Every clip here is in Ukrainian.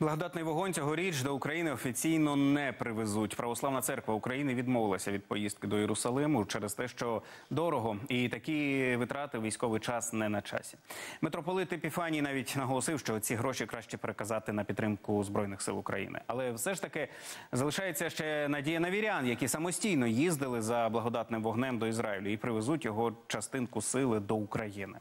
Благодатний вогонь цьогоріч до України офіційно не привезуть. Православна церква України відмовилася від поїздки до Єрусалиму через те, що дорого, і такі витрати військовий час не на часі. Митрополит Епіфаній навіть наголосив, що ці гроші краще переказати на підтримку збройних сил України. Але все ж таки залишається ще надія на вірян, які самостійно їздили за благодатним вогнем до Ізраїлю і привезуть його частинку сили до України.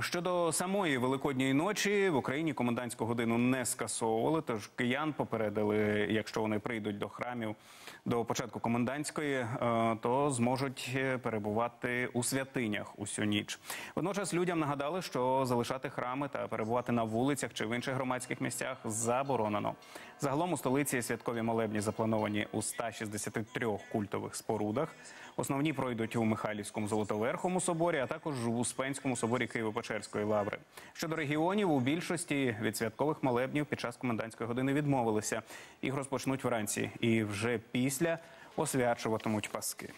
Щодо самої великодньої ночі в Україні комендантську годину не скасовували, Тож киян попередили, якщо вони прийдуть до храмів до початку комендантської, е, то зможуть перебувати у святинях усю ніч. Водночас людям нагадали, що залишати храми та перебувати на вулицях чи в інших громадських місцях заборонено. Загалом у столиці святкові молебні заплановані у 163 культових спорудах. Основні пройдуть у Михайлівському Золотоверхому соборі, а також у Успенському соборі Києво-Печерської лаври. Щодо регіонів, у більшості від святкових молебнів під час комендантської години відмовилися. Їх розпочнуть вранці і вже після освячуватимуть паски.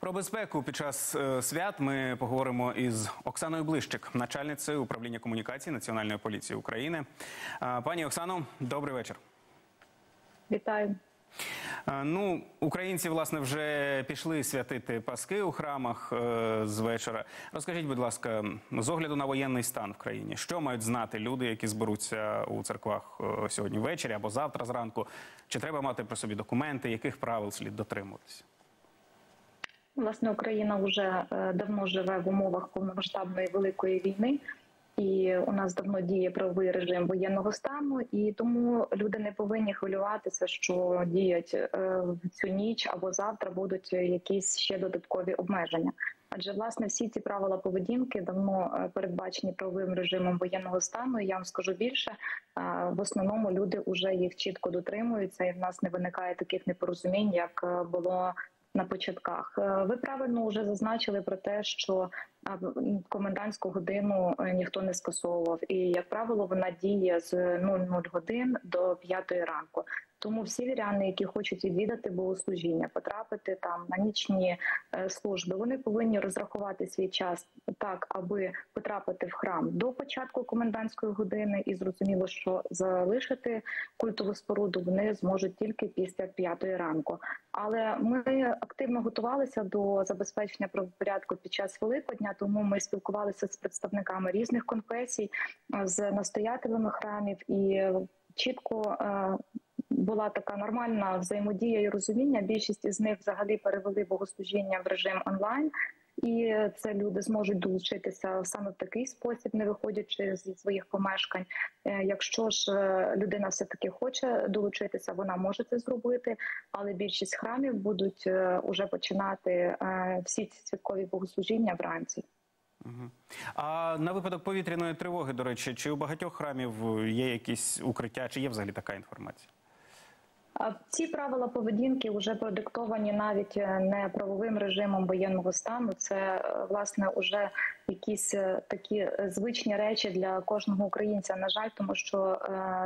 Про безпеку під час е, свят ми поговоримо із Оксаною Блищик, начальницею управління комунікації Національної поліції України. Пані Оксано, добрий вечір. Вітаю. Ну, українці власне вже пішли святити Паски у храмах е, з вечора. Розкажіть, будь ласка, з огляду на воєнний стан в країні, що мають знати люди, які зберуться у церквах е, сьогодні ввечері або завтра зранку? Чи треба мати при собі документи, яких правил слід дотримуватися? Власне, Україна вже е, давно живе в умовах повномасштабної великої війни і у нас давно діє правовий режим воєнного стану, і тому люди не повинні хвилюватися, що діють е, в цю ніч або завтра будуть якісь ще додаткові обмеження. Адже власне всі ці правила поведінки давно е, передбачені правовим режимом воєнного стану. І Я вам скажу більше е, в основному люди вже їх чітко дотримуються, і в нас не виникає таких непорозумінь, як було на початках. Ви правильно вже зазначили про те, що комендантську годину е, ніхто не скасовував, і як правило, вона діє з 00 годин до 5 ранку. Тому всі віряни, які хочуть відвідати богослужіння, потрапити там на нічні е, служби, вони повинні розрахувати свій час так, аби потрапити в храм до початку комендантської години, і зрозуміло, що залишити культову споруду вони зможуть тільки після п'ятої ранку. Але ми активно готувалися до забезпечення правопорядку під час Великодня, тому ми спілкувалися з представниками різних конфесій, з настоятелями храмів і чітко. Е, була така нормальна взаємодія і розуміння. Більшість із них взагалі перевели богослужіння в режим онлайн, і це люди зможуть долучитися саме в такий спосіб, не виходячи зі своїх помешкань. Е, якщо ж е, людина все таки хоче долучитися, вона може це зробити, але більшість храмів будуть е, уже починати всі ці святкові богослужіння вранці. А на випадок повітряної тривоги, до речі, чи у багатьох храмів є якісь укриття, чи є взагалі така інформація? Ці правила поведінки вже продиктовані навіть е, не правовим режимом воєнного стану. Це е, власне уже якісь е, такі звичні речі для кожного українця. На жаль, тому що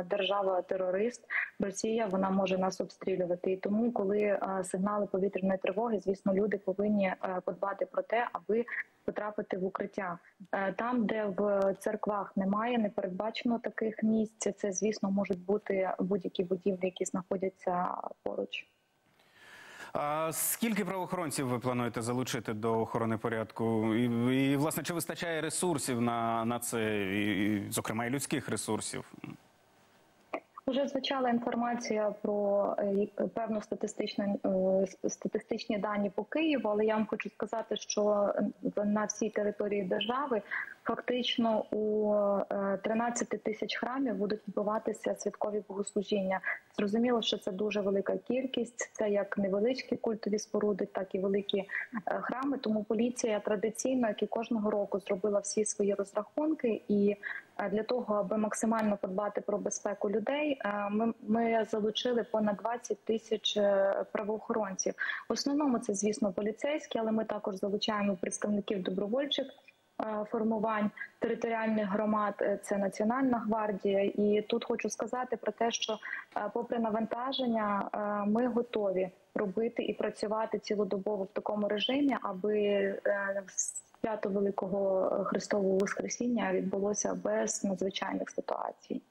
держава терорист Росія вона може нас обстрілювати. І тому, коли сигнали повітряної тривоги, звісно, люди повинні подбати про те, аби потрапити в укриття е, там, де в церквах немає, не передбачено таких місць. Це звісно можуть бути будь-які будівлі, які знаходяться поруч. А скільки правоохоронців ви плануєте залучити до охорони порядку? І, і власне чи вистачає ресурсів на на це, і, зокрема і людських ресурсів? Уже звучала інформація про е, певну статистичну е, статистичні дані по Києву, але я вам хочу сказати, що на всій території держави фактично у 13 е, тисяч храмів будуть відбуватися святкові богослужіння. Зрозуміло, що це дуже велика кількість. Це як невеличкі культові споруди, так і великі храми. Тому поліція традиційно, як і кожного року, зробила всі свої розрахунки і для того, аби максимально подбати про безпеку людей, ми ми залучили понад 20 тисяч е, правоохоронців. В основному це, звісно, поліцейські, але ми також залучаємо представників добровольчих. Е, формувань територіальних громад е, це Національна гвардія, і тут хочу сказати про те, що, попри навантаження, ми готові робити і працювати цілодобово в такому режимі, аби свято Великого Христового Воскресіння відбулося без надзвичайних ситуацій.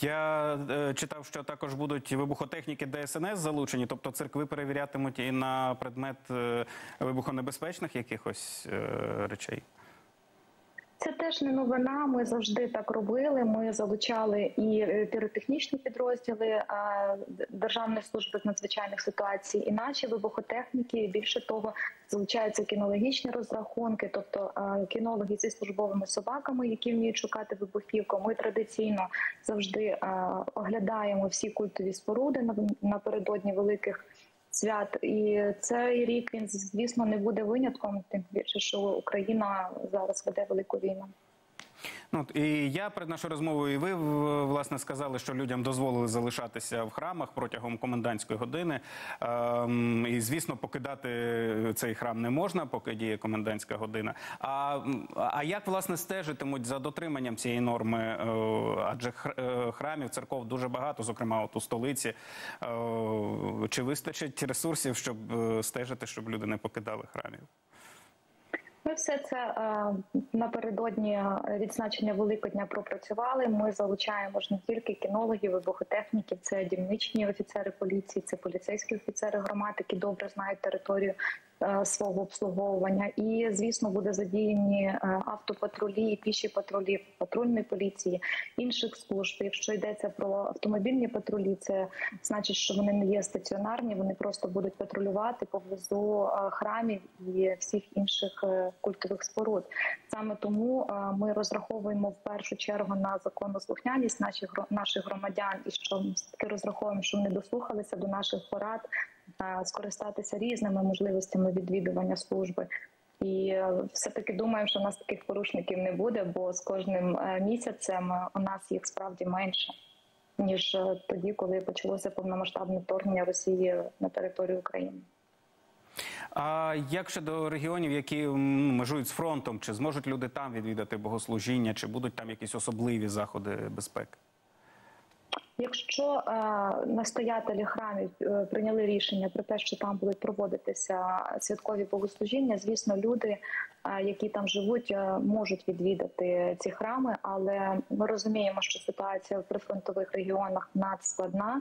Я е, читав, що також будуть вибухотехніки ДСНС залучені, тобто церкви перевірятимуть і на предмет е, вибухонебезпечних якихось е, речей. Це теж не новина. Ми завжди так робили. Ми залучали і е, піротехнічні підрозділи е, Державної служби з надзвичайних ситуацій, і наші вибухотехніки. Більше того, залучаються кінологічні розрахунки, тобто е, кінологи зі службовими собаками, які вміють шукати вибухівку. Ми традиційно завжди оглядаємо всі культові споруди напередодні великих. Свят і цей рік він звісно не буде винятком, тим більше, що Україна зараз веде велику війну. Ну і я перед нашою розмовою, і ви власне сказали, що людям дозволили залишатися в храмах протягом комендантської години. Ем, і звісно, покидати цей храм не можна, поки діє комендантська година. А а як власне стежитимуть за дотриманням цієї норми? Е, адже е, храмів, церков дуже багато, зокрема от у столиці. Е, чи вистачить ресурсів, щоб стежити, щоб люди не покидали храмів? Ми все це е, напередодні відзначення Великодня пропрацювали. Ми залучаємо ж не тільки кінологів, вибухотехніків, це дільничні офіцери поліції, це поліцейські офіцери громад, які добре знають територію свого обслуговування, і звісно буде задіяні е, автопатрулі, піші патрулі патрульної поліції інших служб. Якщо йдеться про автомобільні патрулі, це значить, що вони не є стаціонарні, вони просто будуть патрулювати поблизу е, храмів і всіх інших культових споруд. Саме тому ми розраховуємо в першу чергу на законослухняність наших наших громадян, і що таки розраховуємо, що вони дослухалися до наших порад скористатися різними можливостями відвідування служби. І е, все таки думаємо, що у нас таких порушників не буде, бо з кожним е, місяцем е, у нас їх справді менше ніж тоді, коли почалося повномасштабне вторгнення Росії на територію України. А як щодо регіонів, які межують з фронтом, чи зможуть люди там відвідати богослужіння, чи будуть там якісь особливі заходи безпеки? Якщо е, настоятелі храмів е, прийняли рішення про те, що там будуть проводитися святкові богослужіння, звісно, люди, е, які там живуть, е, можуть відвідати ці храми, але ми розуміємо, що ситуація в прифронтових регіонах надскладна.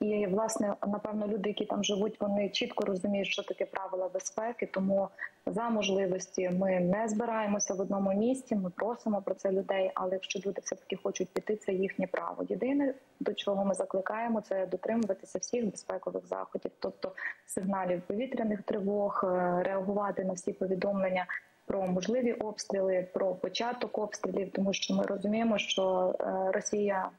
І власне, напевно, люди, які там живуть, вони чітко розуміють, що таке правила безпеки. Тому за можливості ми не збираємося в одному місці. Ми просимо про це людей. Але якщо люди все таки хочуть піти, це їхнє право. Єдине до чого ми закликаємо, це дотримуватися всіх безпекових заходів, тобто сигналів повітряних тривог, е, реагувати на всі повідомлення. Про можливі обстріли, про початок обстрілів, тому що ми розуміємо, що е, Росія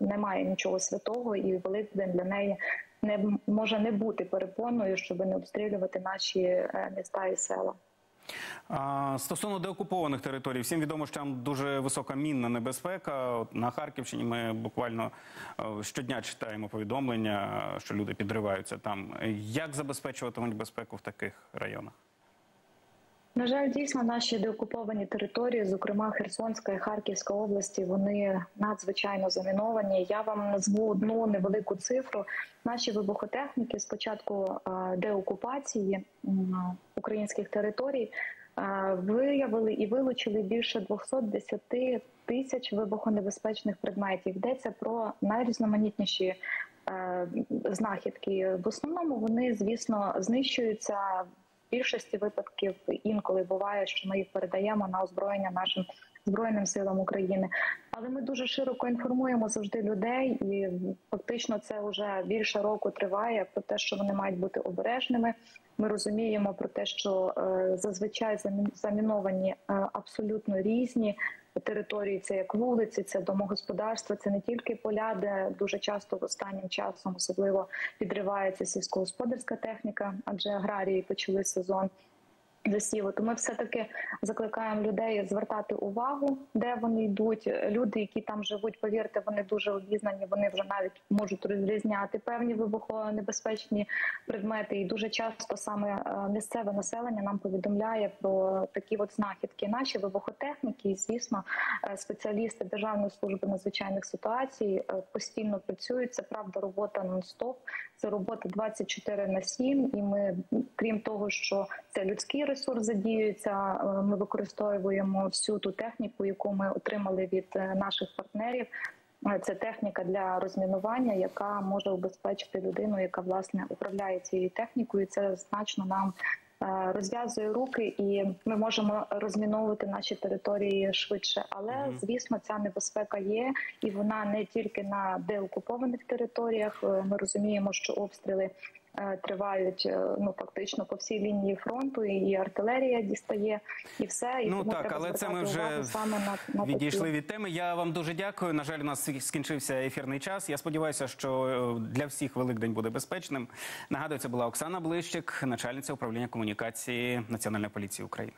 немає нічого святого, і Великдень для неї не може не бути перепоною, щоб не обстрілювати наші е, міста і села. Стосовно деокупованих територій, всім відомо, що там дуже висока мінна небезпека. От на Харківщині ми буквально е, щодня читаємо повідомлення, що люди підриваються там. Як забезпечуватимуть безпеку в таких районах? На жаль, дійсно наші деокуповані території, зокрема Херсонська і Харківська області, вони надзвичайно заміновані. Я вам назву одну невелику цифру. Наші вибухотехніки з початку деокупації українських територій виявили і вилучили більше 210 тисяч вибухонебезпечних предметів. Йдеться про найрізноманітніші. Знахідки в основному вони, звісно, знищуються більшості випадків інколи буває, що ми їх передаємо на озброєння нашим збройним силам України. Але ми дуже широко інформуємо завжди людей, і фактично це вже більше року триває про те, що вони мають бути обережними. Ми розуміємо про те, що е, зазвичай заміновані е, абсолютно різні території. Це як вулиці, це домогосподарства, це не тільки поля, де дуже часто останнім часом особливо підривається сільськогосподарська техніка, адже аграрії почали сезон засіву. То ми все таки закликаємо людей звертати увагу, де вони йдуть. Люди, які там живуть, повірте, вони дуже обізнані. Вони вже навіть можуть розрізняти певні вибухонебезпечні предмети. І дуже часто саме е, місцеве населення нам повідомляє про такі от знахідки. Наші вибухотехніки, і звісно, е, спеціалісти Державної служби надзвичайних ситуацій е, постійно працюють. Це правда, робота нон-стоп. Це робота 24 на 7. І ми, крім того, що це людський ресурс задіюється. Е, ми використовуємо всю ту техніку, яку ми отримали від е, наших партнерів. Е, Це техніка для розмінування, яка може убезпечити людину, яка власне управляє цією технікою. Це значно нам розв'язує руки, і ми можемо розміновувати наші території швидше. Але звісно, ця небезпека є, і вона не тільки на деокупованих територіях. Ми розуміємо, що обстріли. Е, Тривають е, ну фактично по всій лінії фронту, і артилерія дістає, і все. І Ну тому так, але це ми вже саме на, на такі. відійшли від теми. Я вам дуже дякую. На жаль, у нас скінчився ефірний час. Я сподіваюся, що е, для всіх Великдень буде безпечним. Нагадую, це була Оксана Блищик, начальниця управління комунікації Національної поліції України.